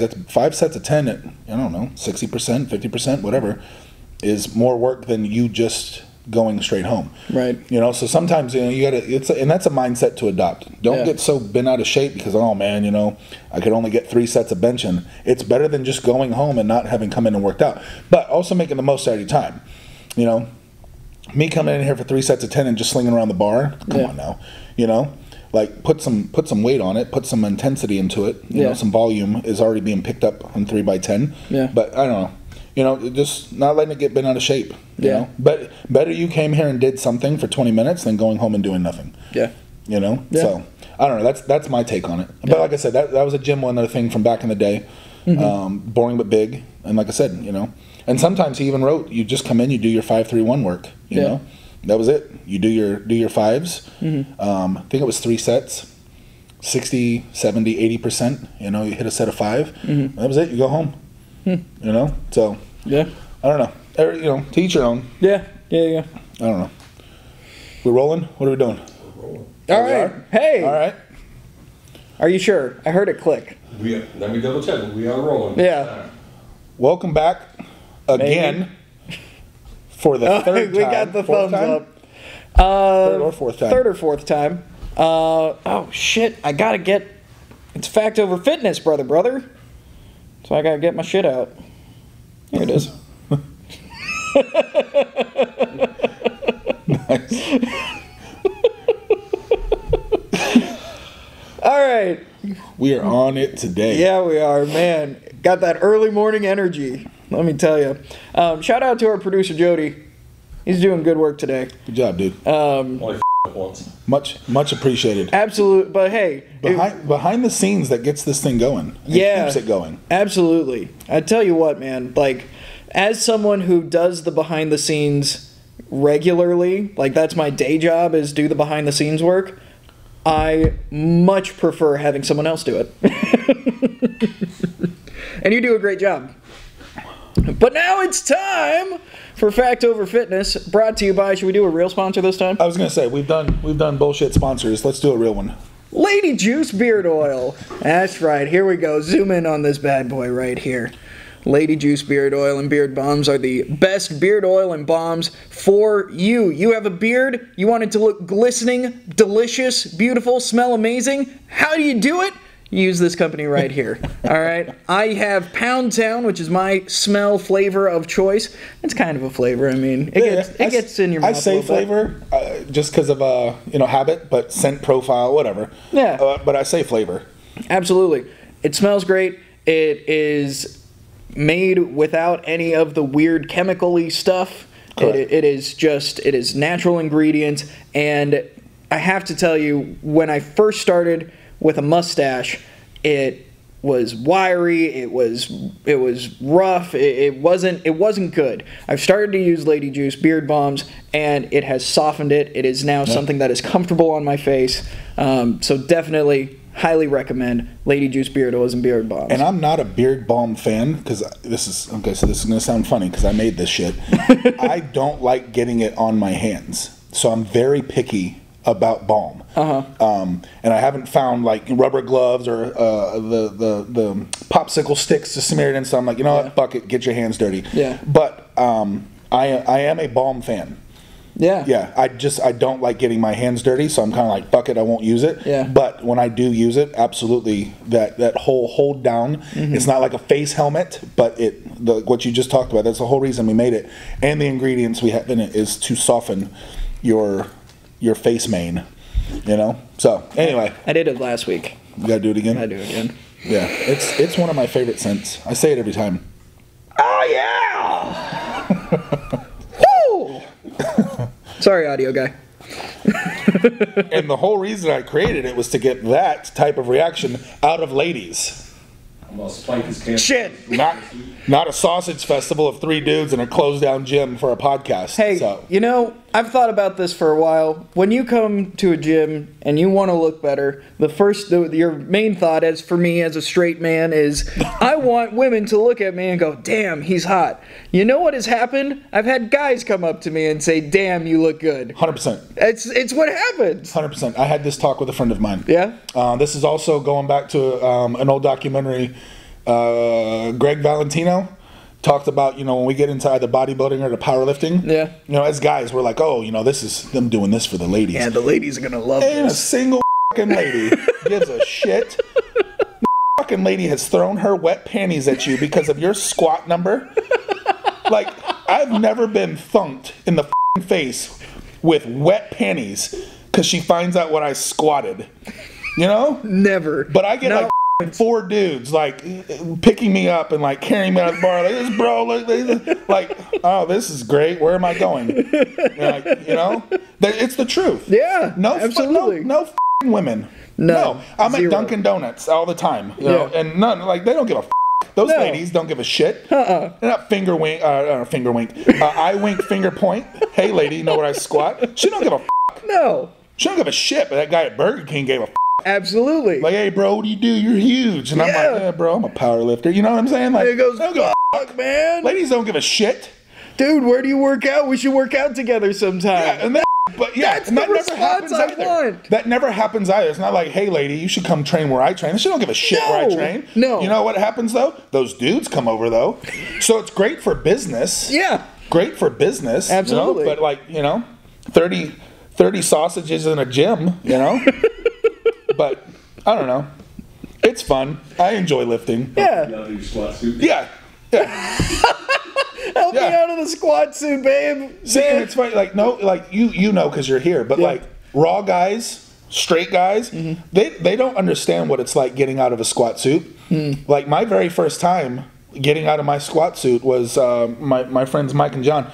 that's five sets of ten at I don't know sixty percent, fifty percent, whatever, is more work than you just going straight home. Right. You know, so sometimes you know you gotta. It's a, and that's a mindset to adopt. Don't Yeah. get so bent out of shape because oh man, you know, I could only get three sets of benching. It's better than just going home and not having come in and worked out, but also making the most out of your time. You know, me coming in here for three sets of ten and just slinging around the bar. Come Yeah. on now, you know, like put some put some weight on it, put some intensity into it. You Yeah. know, some volume is already being picked up on three by ten. Yeah. But I don't know, you know, just not letting it get bent out of shape. You Yeah. know, but better you came here and did something for twenty minutes than going home and doing nothing. Yeah. You know, Yeah. so I don't know. That's that's my take on it. But like I said, that that was a gym one other thing from back in the day. Mm-hmm. Um, boring but big, and like I said, you know, and sometimes he even wrote, you just come in, you do your five three one work. You Yeah. know, that was it. You do your do your 5s Mm-hmm. Um, I think it was three sets. 60 70 80 percent you know you hit a set of 5 Mm-hmm. that was it you go home Hmm. you know so Yeah. i don't know Every- you know to each your own Yeah. Yeah. Yeah. i don't know we're rolling what are we doing All we right. are? Hey. all right Are you sure? I heard it click. We, let me double check. We are rolling. Yeah. Welcome back again for the third we time. got the Fourth thumbs time? up. Uh, Third or fourth time. Third or fourth time. Uh, oh shit! I gotta get. It's fact over fitness, brother, brother. So I gotta get my shit out. Here it is. nice. All right. We are on it today. Yeah, we are, man. Got that early morning energy. Let me tell you. Um, shout out to our producer Jody. He's doing good work today. Good job, dude. Um, Only f- once. Much, much appreciated. absolute, but hey, it- Behind, behind the scenes that gets this thing going. and Yeah. Keeps it going. Absolutely. I tell you what, man, like as someone who does the behind the scenes regularly, like that's my day job is do the behind the scenes work. I much prefer having someone else do it. and you do a great job. But now it's time for Fact Over Fitness, brought to you by should we do a real sponsor this time? I was gonna say we've done we've done bullshit sponsors. Let's do a real one. Lady Juice Beard Oil. That's right. Here we go. Zoom in on this bad boy right here. Lady Juice Beard Oil and Beard Balms are the best beard oil and balms for you. You have a beard, you want it to look glistening, delicious, beautiful, smell amazing. How do you do it? Use this company right here. All right. I have Pound Town, which is my smell flavor of choice. It's kind of a flavor. I mean, it gets it s- gets in your mouth. I say flavor uh, just because of uh, you know habit, but scent profile, whatever. Yeah. Uh, but I say flavor. Absolutely. It smells great. It is made without any of the weird chemical-y stuff. It, it is just it is natural ingredients and I have to tell you when I first started with a mustache, it was wiry, it was it was rough, it, it wasn't it wasn't good. I've started to use Lady Juice beard balms and it has softened it. It is now something that is comfortable on my face. Um, so definitely highly recommend Lady Juice beard oils and beard balms. And I'm not a beard balm fan because this is okay. So this is gonna sound funny because I made this shit. I don't like getting it on my hands, so I'm very picky about balm. Uh-huh. Um, and I haven't found like rubber gloves or uh, the, the the popsicle sticks to smear it in. So I'm like, you know Yeah. what, fuck it, get your hands dirty. Yeah. But um, I I am a balm fan. yeah. Yeah, I just I don't like getting my hands dirty, so I'm kind of like fuck it, I won't use it. Yeah. But when I do use it, absolutely that that whole hold down. Mm-hmm. It's not like a face helmet, but it the what you just talked about. That's the whole reason we made it, and the ingredients we have in it is to soften your your face mane. You know. So anyway, I did it last week. you gotta do it again. I do it again. Yeah, it's it's one of my favorite scents. I say it every time. Oh yeah! Woo! Sorry, audio guy. and the whole reason I created it was to get that type of reaction out of ladies. I'm spike his. Shit. not not a sausage festival of three dudes in a closed down gym for a podcast. Hey, so you know, I've thought about this for a while. When you come to a gym and you want to look better, the first, the, your main thought, as for me as a straight man, is I want women to look at me and go, "Damn, he's hot." You know what has happened? I've had guys come up to me and say, "Damn, you look good." hundred percent, It's it's what happens. hundred percent. I had this talk with a friend of mine. Yeah. Uh, this is also going back to um, an old documentary uh, Greg Valentino talked about you know when we get into either bodybuilding or the powerlifting. Yeah. You know, as guys, we're like, oh, you know, this is them doing this for the ladies. Yeah, the ladies are gonna love Ain't a single fucking lady gives a shit. fucking lady has thrown her wet panties at you because of your squat number. Like, I've never been thunked in the fucking face with wet panties because she finds out what I squatted. You know? Never. But I get Not like four dudes like picking me up and like carrying me out of the bar like this bro look, like oh this is great where am I going like, you know it's the truth Yeah, no absolutely. no, no women No, I'm zero. at Dunkin' Donuts all the time you know Yeah. and none like they don't give a f- those No. ladies don't give a shit uh-uh. they're not finger wink uh, uh, finger wink uh, I wink finger point hey lady you know where I squat she don't give a f- No, she don't give a shit but that guy at Burger King gave a f- absolutely. like, hey, bro, what do you do? You're huge. And I'm like, yeah, bro, I'm a power lifter. You know what I'm saying? Like, There goes, oh, give a- fuck, man. ladies don't give a shit. Dude, where do you work out? We should work out together sometime. Yeah, and that, but yeah, That's and that never happens I either. want. That never happens either. It's not like, hey, lady, you should come train where I train. She don't give a shit where I train. no. You know what happens though? Those dudes come over though. So it's great for business. yeah. Great for business. you know? Absolutely. But like, you know, 30, 30 sausages in a gym, you know? but I don't know. It's fun. I enjoy lifting. Yeah. You gotta do your squat suit. Yeah. Yeah. Help me Yeah. out of the squat suit, babe. See, and it's funny, like no, like you you know because you're here, but Yeah. like raw guys, straight guys, they they don't understand what it's like getting out of a squat suit. Like my very first time getting out of my squat suit was uh, my my friends Mike and John.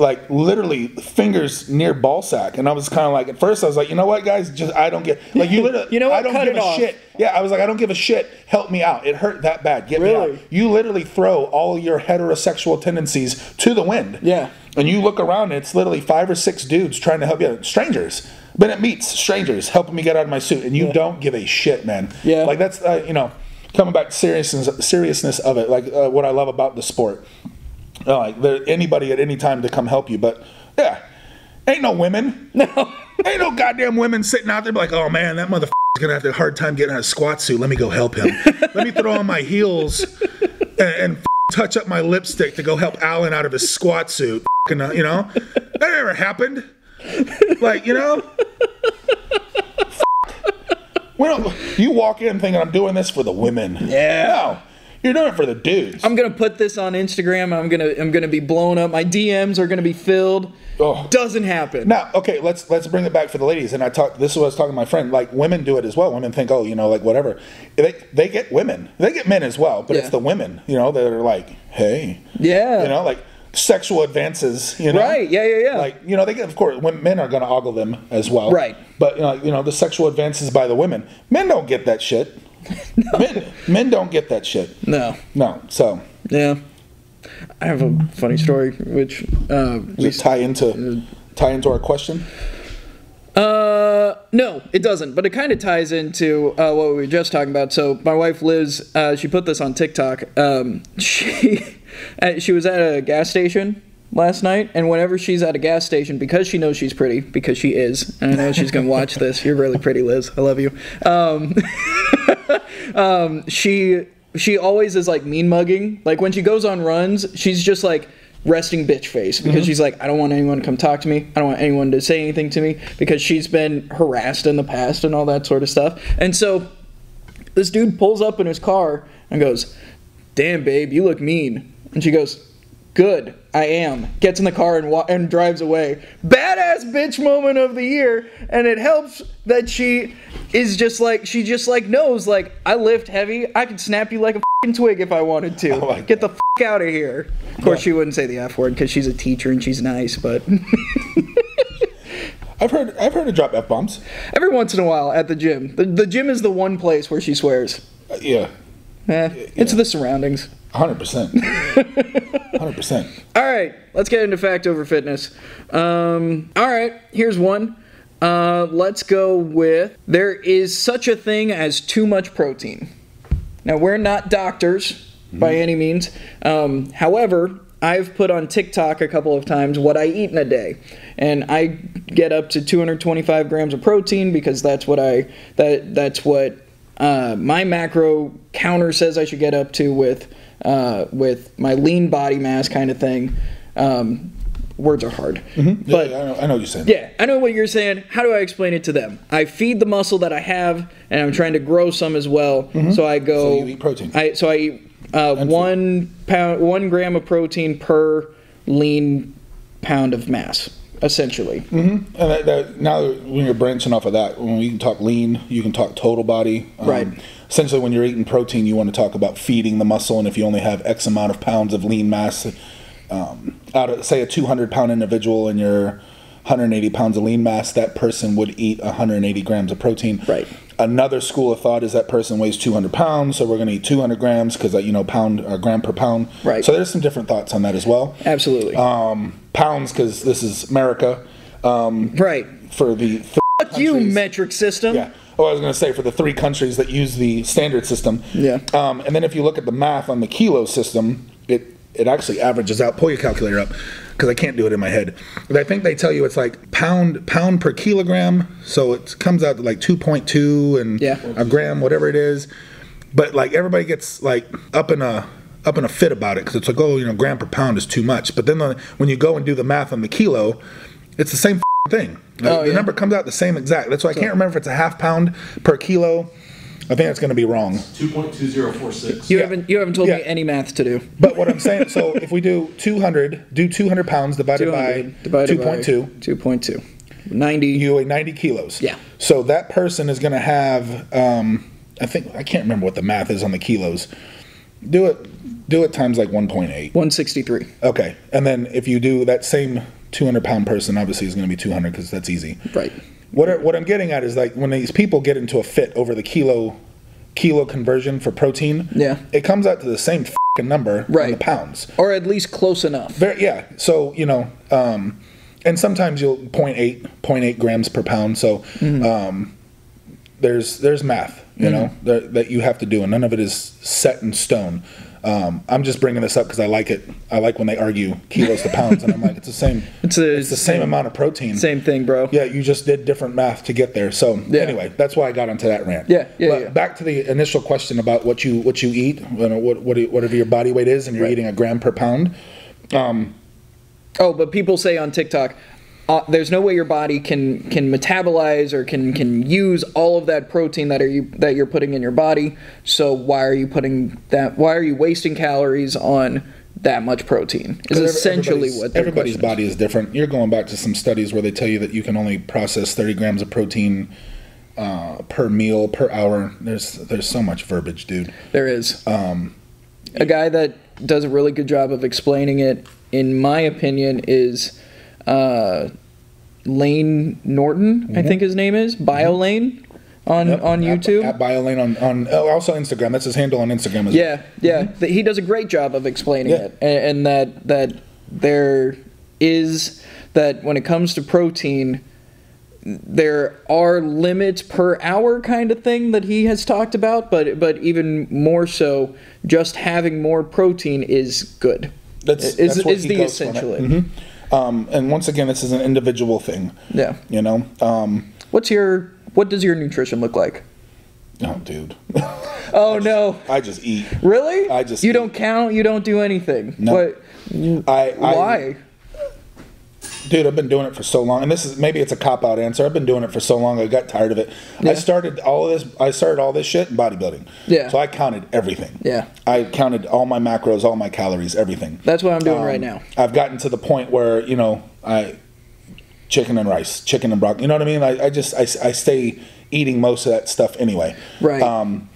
Like literally fingers near ball sack, and I was kind of like at first I was like, you know what, guys, just I don't get like you literally, You know what? I don't Cut give it a off. shit. Yeah, I was like, I don't give a shit. Help me out. It hurt that bad. Get me out. You literally throw all your heterosexual tendencies to the wind. Yeah. And you look around, and it's literally five or six dudes trying to help you. Strangers. Been at meets, strangers helping me get out of my suit, and you don't give a shit, man. Yeah. Like that's uh, you know, coming back to seriousness, seriousness of it. Like uh, what I love about the sport. Uh, like there anybody at any time to come help you, but yeah, ain't no women. No. Ain't no goddamn women sitting out there like, oh man, that motherfucker's gonna have a hard time getting out of a squat suit. Let me go help him. Let me throw on my heels and, and touch up my lipstick to go help Allen out of his squat suit. Uh, You know, that never happened. Like you know. We you walk in thinking I'm doing this for the women. Yeah. No, you're doing it for the dudes. I'm gonna put this on Instagram. I'm gonna I'm gonna be blown up. My DMs are gonna be filled. Oh. Doesn't happen. Now, okay, let's let's bring it back for the ladies. And I talked. This is what I was talking to my friend. Like women do it as well. Women think, oh, you know, like whatever. They they get women. They get men as well. But Yeah. it's the women, you know, that are like, hey, Yeah. you know, like sexual advances. You know, Right. Yeah. Yeah. Yeah. Like you know, they get of course when men are going to ogle them as well. Right. But you know, you know, the sexual advances by the women. Men don't get that shit. Men men don't get that shit. no. No. So Yeah. I have a funny story, which uh, we tie into tie into our question? Uh, no, it doesn't. But it kind of ties into uh, what we were just talking about. So my wife Liz, uh, she put this on TikTok. Um, she uh, she was at a gas station last night, and whenever she's at a gas station, because she knows she's pretty, because she is, and I know she's gonna watch this. You're really pretty, Liz. I love you. Um, um, she she always is like mean mugging. Like when she goes on runs, she's just like resting bitch face because she's like, I don't want anyone to come talk to me. I don't want anyone to say anything to me because she's been harassed in the past and all that sort of stuff. And so this dude pulls up in his car and goes, "Damn, babe, you look mean." And she goes, "Good, I am." Gets in the car and wa- and drives away. Badass bitch moment of the year, and it helps that she is just like she just like knows like I lift heavy. I could snap you like a fing twig if I wanted to. Like Get the f- out of here. Of course, she wouldn't say the f word because she's a teacher and she's nice, but I've heard I've heard her drop f bombs. every once in a while at the gym, the, the gym is the one place where she swears. Uh, yeah, Eh, it's the surroundings. hundred percent, hundred percent. All right, let's get into fact over fitness. Um, all right, here's one. Uh, let's go with there is such a thing as too much protein. Now, we're not doctors by any means. Um, however, I've put on TikTok a couple of times what I eat in a day, and I get up to 225 grams of protein because that's what I that that's what uh, my macro counter says I should get up to with uh, with my lean body mass kind of thing. Um, words are hard, Mm-hmm. but yeah, I know, I know what you're saying. yeah, I know what you're saying. How do I explain it to them? I feed the muscle that I have, and I'm trying to grow some as well. So I go. Mm-hmm. So you eat protein. I so I eat uh, one pound, one gram of protein per lean pound of mass, essentially. And that, that, now, when you're branching off of that, when you can talk lean, you can talk total body. Um, Right. Essentially, when you're eating protein, you want to talk about feeding the muscle, and if you only have X amount of pounds of lean mass, um, out of say a 200 pound individual and you're 180 pounds of lean mass, that person would eat 180 grams of protein. Right. Another school of thought is that person weighs 200 pounds, so we're going to eat 200 grams because you know pound or gram per pound. Right. So there's some different thoughts on that as well. Absolutely. Um, pounds because this is America. Um, right. for the th- Fuck you, metric system. yeah. Oh, I was going to say for the three countries that use the standard system. Yeah. Um, and then if you look at the math on the kilo system, it it actually averages out. Pull your calculator up because I can't do it in my head. But I think they tell you it's like pound pound per kilogram, so it comes out to like 2.2 and Yeah. a gram, whatever it is. But like everybody gets like up in a up in a fit about it because it's like oh you know gram per pound is too much. But then the, when you go and do the math on the kilo, it's the same thing. Like, Oh, the yeah. number comes out the same exact. That's why I can't remember if it's a half pound per kilo. I think that's going to be wrong. 2.2046. You Yeah. haven't you haven't told me any math to do. But what I'm saying, so if we do 200, do 200 pounds divided by 200 divided two point two. Two point two. 90. you weigh 90 kilos. Yeah. So that person is going to have, um, I think I can't remember what the math is on the kilos. Do it, do it times like 1.8. 163. Okay, and then if you do that same 200 pound person, obviously is going to be 200 because that's easy. Right. What are, what I'm getting at is like when these people get into a fit over the kilo kilo conversion for protein. Yeah. It comes out to the same fing number Right. the pounds. Or at least close enough. Very, yeah. So you know, um, and sometimes you'll 0.8, 0.8 grams per pound. So um, there's there's math, you know, that, that you have to do, and none of it is set in stone. Um, I'm just bringing this up because I like it. I like when they argue kilos to pounds, and I'm like, it's the same. It's a- it's the same amount of protein. Same thing, bro. Yeah, you just did different math to get there. So Yeah. anyway, that's why I got into that rant. Yeah, yeah, But yeah. back to the initial question about what you what you eat, you know, what, what whatever your body weight is, and you're Right. eating a gram per pound. Oh, but people say on TikTok, uh, there's no way your body can can metabolize or can can use all of that protein that are you that you're putting in your body. So why are you putting that? Why are you wasting calories on that much protein? Is essentially everybody's- what everybody's question is. body is different. You're going back to some studies where they tell you that you can only process 30 grams of protein uh, per meal per hour. There's there's so much verbiage, dude. There is. Um, a guy that does a really good job of explaining it, in my opinion, is uh, Layne Norton. I think his name is BioLayne on Mm-hmm. Yep. on At- YouTube. At, BioLayne on on oh, also Instagram. That's his handle on Instagram. As Yeah, yeah. Th- He does a great job of explaining Mm-hmm. Yeah. it, and, and that that there is that when it comes to protein, there are limits per hour kind of thing that he has talked about, but but even more so, just having more protein is good. That's, is that's is he the goes from it. essentially. Mhm. Um, and once again, this is an individual thing. Yeah. You know. Um, What's your what does your nutrition look like? oh, dude. Oh no, I just eat. really? I just you eat. don't count. You don't do anything. No. What? I, I Why? Dude i've been doing it for so long and this is maybe it's a cop out answer i've been doing it for so long i got tired of it i started all of this i started all this shit in bodybuilding Yeah. so i counted everything Yeah. i counted all my macros all my calories everything That's what I'm doing right Um, now. i've gotten to the point where you know i chicken and rice chicken and broccoli you know what i mean i, I just I, I stay eating most of that stuff anyway Right. um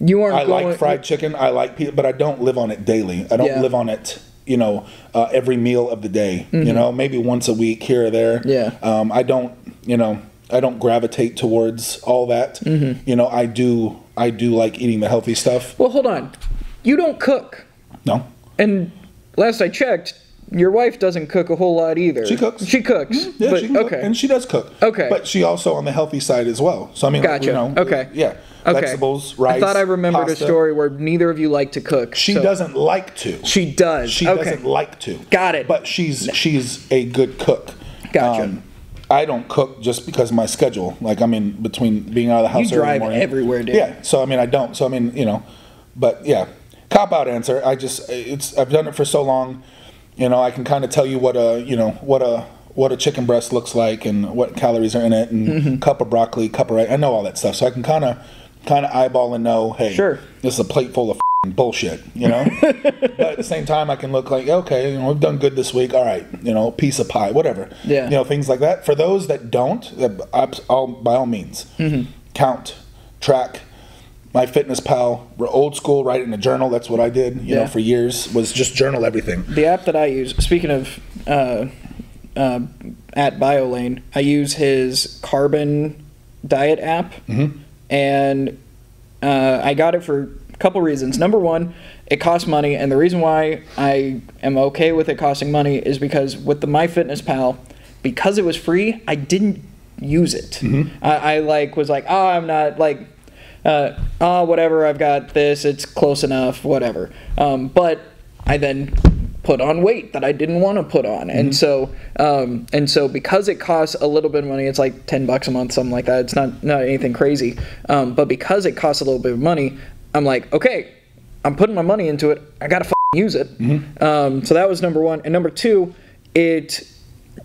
You aren't I going. like fried chicken. I like but I don't live on it daily. I don't Yeah. live on it, you know, uh, every meal of the day. You know, maybe once a week here or there. Mm-hmm. Yeah. Um, I don't, you know, I don't gravitate towards all that. Mm-hmm. You know, I do. I do like eating the healthy stuff. Well, hold on. You don't cook, No. and last I checked, your wife doesn't cook a whole lot either. She cooks. She cooks. Yeah, but she can cook, okay. and she does cook. Okay. But she also on the healthy side as well. So I mean, Gotcha. you know, Okay. Yeah. okay. Vegetables, rice. I thought I remembered pasta. a story where neither of you like to cook. She so- doesn't like to. She does. She okay. doesn't like to. Got it. But she's she's a good cook. Um, Gotcha. I don't cook just because of my schedule. Like I mean, between being out of the house, early drive morning- everywhere, dude. Yeah, so I mean, I don't. So I mean, you know, but yeah, cop out answer. I just it's I've done it for so long. You know, I can kind of tell you what a you know what a what a chicken breast looks like and what calories are in it and Mm-hmm. cup of broccoli, cup of rice. I know all that stuff, so I can kind of kind of eyeball and know, hey, Sure. this is a plate full of f***ing bullshit, you know. but at the same time, I can look like, okay, you know, we've done good this week. All right, you know, piece of pie, whatever. Yeah. You know, things like that. For those that don't, all, by all means, Mm-hmm. count, track. My Fitness Pal, we're old school, write in a journal. That's what I did, you Yeah. know, for years. Was just journal everything. The app that I use, speaking of uh, uh, at BioLayne, I use his carbon diet app, and uh, I got it for a couple reasons. Number one, it costs money, and the reason why I am okay with it costing money is because with the MyFitnessPal, because it was free, I didn't use it. I, I like was like, oh, I'm not like uh, oh, whatever, I've got this, it's close enough, whatever. Um, but I then put on weight that I didn't want to put on, and so um, and so because it costs a little bit of money, it's like ten bucks a month, something like that. It's not not anything crazy, um, but because it costs a little bit of money, I'm like, okay, I'm putting my money into it. I gotta f- use it. Um, so that was number one, and number two, it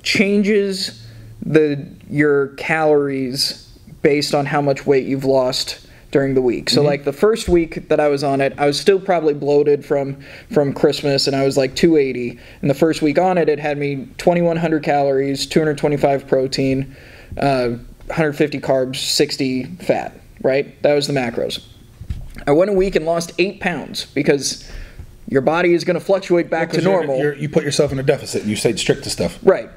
changes the your calories based on how much weight you've lost during the week. So like the first week that I was on it, I was still probably bloated from from Christmas and I was like 280. And the first week on it, it had me 2100 calories, 225 protein, uh, 150 carbs, 60 fat, right? That was the macros. I went a week and lost 8 pounds because your body is going to fluctuate back to 'Cause you're- normal. you're- you put yourself in a deficit and you stayed strict to stuff. Right.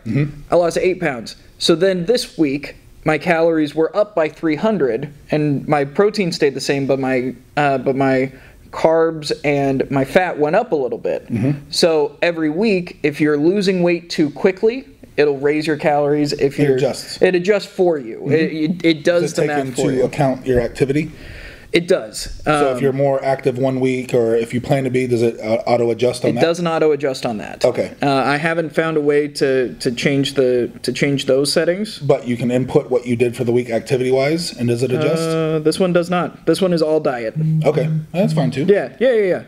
I lost eight pounds. So then this week, my calories were up by 300, and my protein stayed the same, but my uh, but my carbs and my fat went up a little bit. So every week, if you're losing weight too quickly, it'll raise your calories. If you're adjusts. it adjusts for you. It, it, it does Does it the take math for into you. account your activity? It does. So Um, if you're more active one week, or if you plan to be, does it uh, auto adjust on It that? doesn't auto adjust on that. Okay. Uh, I haven't found a way to, to change the to change those settings. But you can input what you did for the week activity wise, and does it adjust? Uh, this one does not. This one is all diet. okay, that's fine too. Yeah, yeah, yeah, yeah.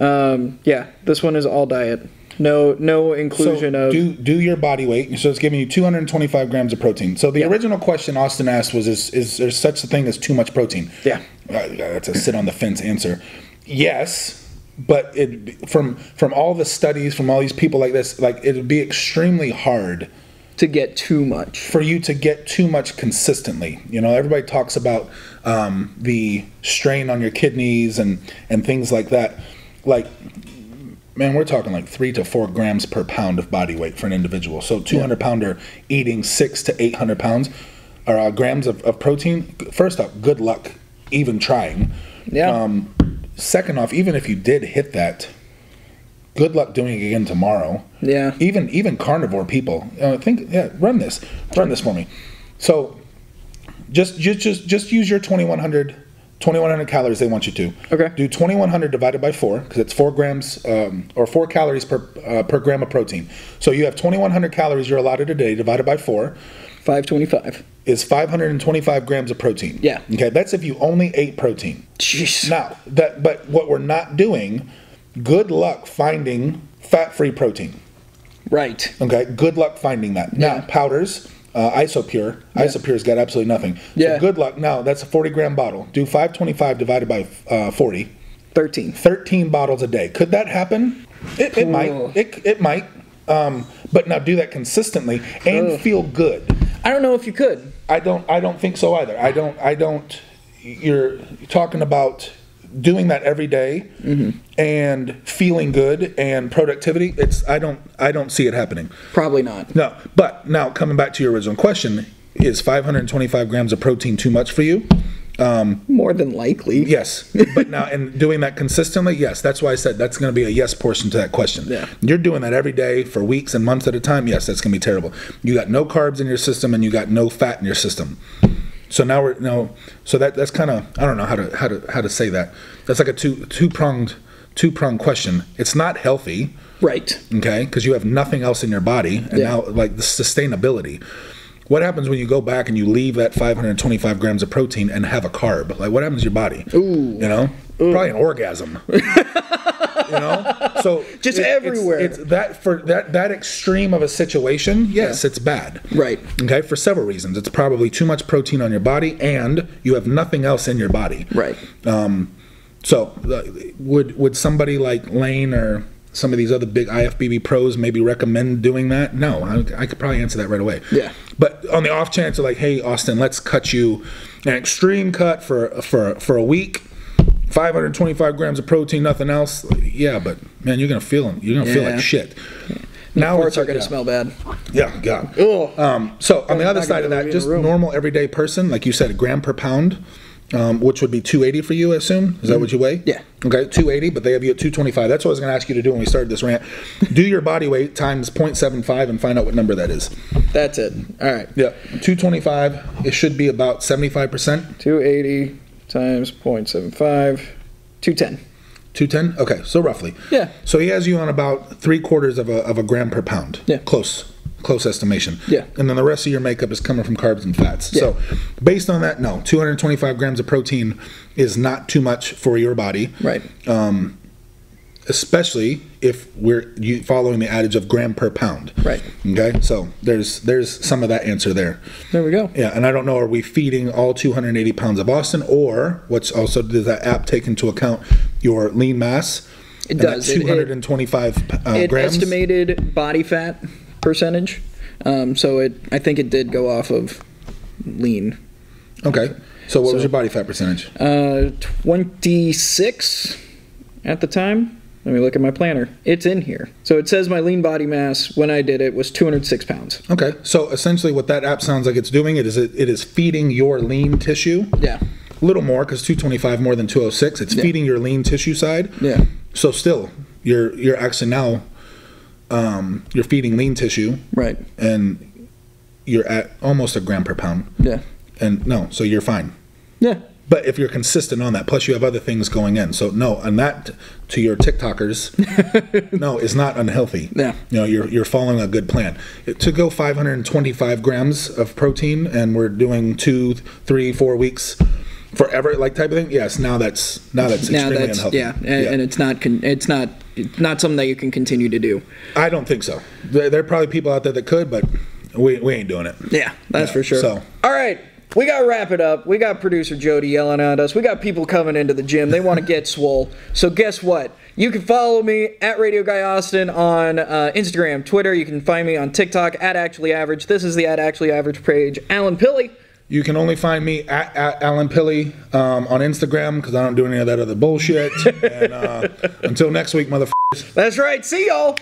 Um, yeah, this one is all diet. No, no inclusion so of. do do your body weight. So it's giving you 225 grams of protein. So the Yeah. original question Austin asked was: Is is there such a thing as too much protein? Yeah. Uh, that's a sit on the fence answer. Yes, but it from from all the studies from all these people like this, like it would be extremely hard to get too much. for you to get too much consistently. You know, everybody talks about um, the strain on your kidneys and and things like that. Like, man, we're talking like three to four grams per pound of body weight for an individual. So, 200 pounder eating six to 800 pounds or uh, grams of, of protein. First off, good luck even trying. Yeah. Um, second off, even if you did hit that, good luck doing it again tomorrow. Yeah. Even even carnivore people, uh, think yeah, run this, run this for me. So, just just just just use your 2100, 2100 calories they want you to. Okay. Do 2100 divided by four because it's four grams um, or four calories per uh, per gram of protein. So you have 2100 calories you're allotted a day divided by four Five twenty-five. is 525 grams of protein. Yeah. Okay, that's if you only ate protein. Jeez. Now, that but what we're not doing, good luck finding fat-free protein. Right. Okay, good luck finding that. Yeah. Now, powders, uh, Isopure. Isopure's got absolutely nothing. Yeah. So good luck. Now, that's a 40 gram bottle. Do 525 divided by uh, 40. Thirteen. 13 bottles a day. Could that happen? It, it might. It, it might. Um, but now do that consistently and Ugh. feel good. I don't know if you could. I don't. I don't think so either. I don't. I don't. You're talking about doing that every day and feeling good and productivity. It's. I don't. I don't see it happening. Probably not. No. But now coming back to your original question, is 525 grams of protein too much for you? Um, More than likely. yes. But now, and doing that consistently, yes. That's why I said that's going to be a yes portion to that question. Yeah. You're doing that every day for weeks and months at a time. Yes, that's going to be terrible. You got no carbs in your system and you got no fat in your system. So now we're no. So that that's kind of I don't know how to how to how to say that. That's like a two two pronged two pronged question. It's not healthy Right. okay because you have nothing else in your body and Yeah. now like the sustainability what happens when you go back and you leave that 525 grams of protein and have a carb? Like, what happens to your body? Ooh. You know, mm. probably an orgasm. you know, so Just it's- everywhere. It's, that for that that extreme of a situation. Yes, it's bad. Right. Okay, for several reasons. It's probably too much protein on your body, and you have nothing else in your body. Right. Um, so, uh, would would somebody like Layne or some of these other big IFBB pros maybe recommend doing that? No, I, I could probably answer that right away. Yeah. But on the off chance of like, hey, Austin, let's cut you an extreme cut for for for a week. 525 grams of protein, nothing else. Yeah, but man, you're gonna feel them. you're gonna feel like shit. Now Farts are going to yeah. smell bad. Yeah, God. Ugh. Um, so on the other side of that, just normal everyday person, like you said, a gram per pound, um, which would be 280 for you, I assume. Is that what you weigh? Mm-hmm. Yeah. Okay, 280, but they have you at 225. That's what I was going to ask you to do when we started this rant. do your body weight times 0.75 and find out what number that is. That's it. All right. Yeah, 225. It should be about 75%. 280 times 0.75, 210. 210. Okay, so roughly. Yeah. So he has you on about three quarters of a, of a gram per pound. Yeah. Close. Close estimation. Yeah. And then the rest of your makeup is coming from carbs and fats. Yeah. So based on that, no, 225 grams of protein is not too much for your body. Right. Um, Especially if we're you following the adage of gram per pound. Right. Okay. So there's there's some of that answer there. There we go. Yeah, and I don't know, are we feeding all 280 pounds of Austin, or what's also does that app take into account your lean mass? It does. It- it- 225 uh, it grams. estimated body fat percentage. Um, so it, I think it did go off of lean. Okay. So what was your body fat percentage? Uh, 26 at the time. Let me look at my planner. It's in here. So it says my lean body mass when I did it was 206 pounds. Okay. So essentially, what that app sounds like it's doing it is it, it is feeding your lean tissue. Yeah. A little more because 225 more than 206. It's Yeah. feeding your lean tissue side. Yeah. So still, you're you're actually now um, you're feeding lean tissue, Right. and you're at almost a gram per pound. Yeah. And no, so you're fine. Yeah. But if you're consistent on that, plus you have other things going in, so no, and that to your TikTokers, no, is not unhealthy. Yeah. you know, you're you're following a good plan. To go 525 grams of protein, and we're doing two, three, four weeks forever, like type of thing. Yes, now that's now that's Now extremely that's unhealthy. yeah, and, and it's not con- it's not it's not something that you can continue to do. I don't think so. There, there are probably people out there that could, but we, we ain't doing it. Yeah, that's Yeah, for sure. so- all right, we gotta wrap it up. We got producer Jody yelling at us. We got people coming into the gym. They want to get swole. So guess what? You can follow me at Radio Guy Austin on uh, Instagram, Twitter. You can find me on TikTok at Actually Average. This is the at Actually Average page. Allen Pilley. You can only find me at, at Allen Pilley um, on Instagram because I don't do any of that other bullshit. and uh, until next week, motherfuckers. That's right. See y'all.